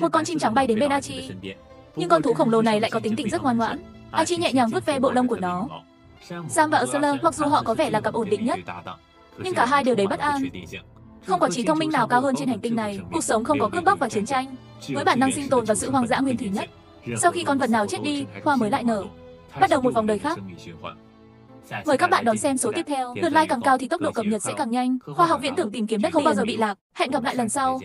Một con chim trắng bay đến bên Archie. Nhưng con thú khổng lồ này lại có tính tình rất ngoan ngoãn. Archie nhẹ nhàng vuốt ve bộ lông của nó. Sam và Ursula, mặc dù họ có vẻ là cặp ổn định nhất, nhưng cả hai đều đầy bất an. Không có trí thông minh nào cao hơn trên hành tinh này. Cuộc sống không có cướp bóc và chiến tranh, với bản năng sinh tồn và sự hoang dã nguyên thủy nhất. Sau khi con vật nào chết đi, hoa mới lại nở. Bắt đầu một vòng đời khác. Mời các bạn đón xem số tiếp theo. Lượt like càng cao thì tốc độ cập nhật sẽ càng nhanh. Khoa học viễn tưởng tìm kiếm đất không bao giờ bị lạc. Hẹn gặp lại lần sau.